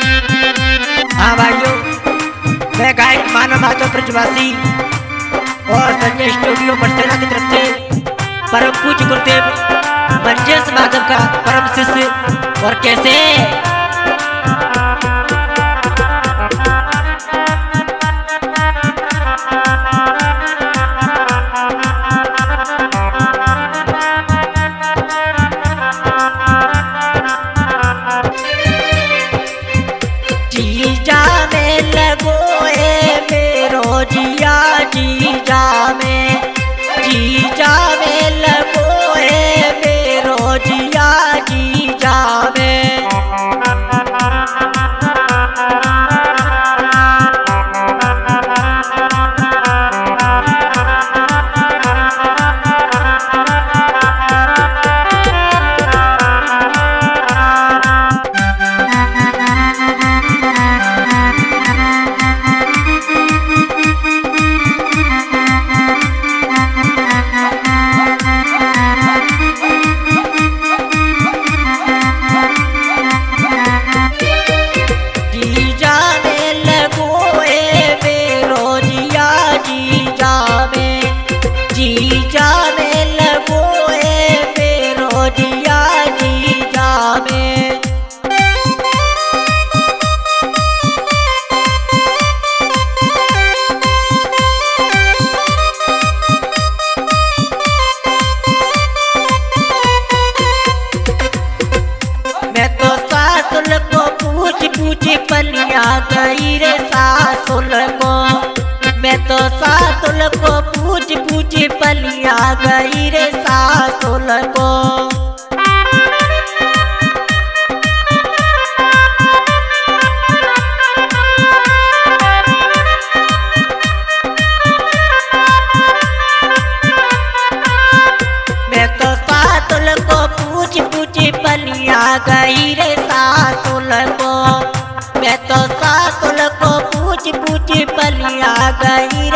हाँ भाइयों, मैं गायक मानव माधव ब्रजवासी और संजय स्टूडियो बरसेना की तरफ़ से परम पूज गुरुदेव मंजेश माधव का परम शिष्य और कैसे जिया जीजा पलिया गई रे सासुल को। मैं तो सासुल को पूछ पूछ पलिया गई रे सासुल को। गई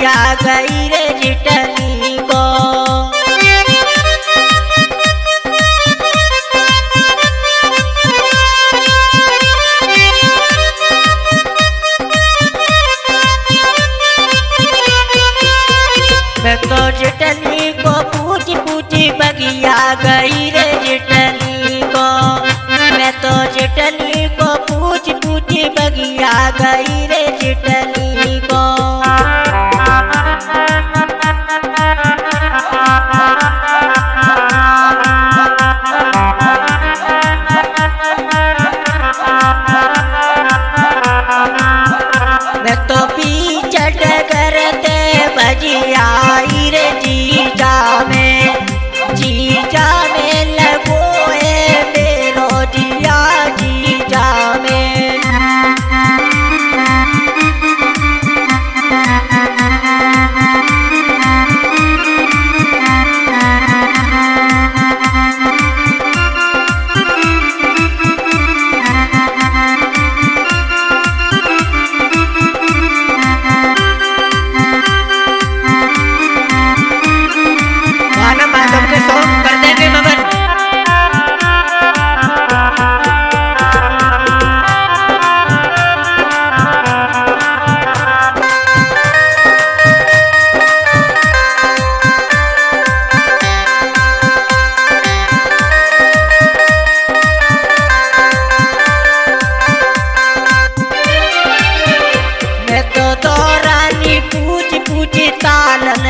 बगिया गई रे को। मैं तो चटनी को पूछ बगिया गई रे चटनी को। मैं तो चटनी को पूछ बगिया गई रे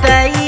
bayi